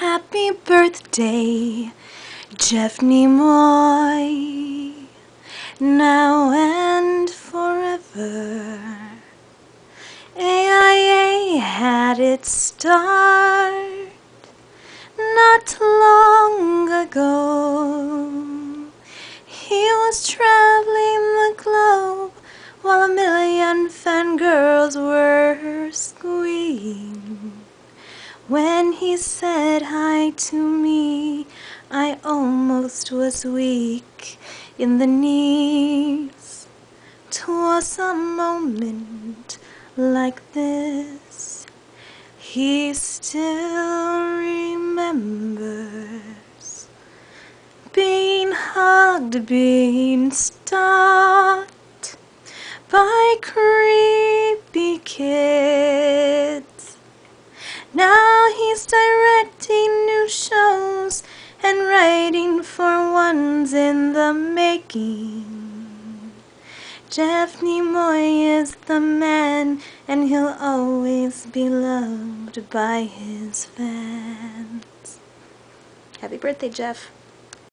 Happy birthday, Jeff Nimoy, now and forever. AIA had its start not long ago. He was traveling the globe while a million fangirls were squealing. When he said hi to me, I almost was weak in the knees. 'Twas a moment like this he still remembers being hugged, being stalked by creepy kids. Now he's directing new shows and writing for ones in the making. Jeff Nimoy is the man, and he'll always be loved by his fans. Happy birthday, Jeff.